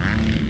Bye.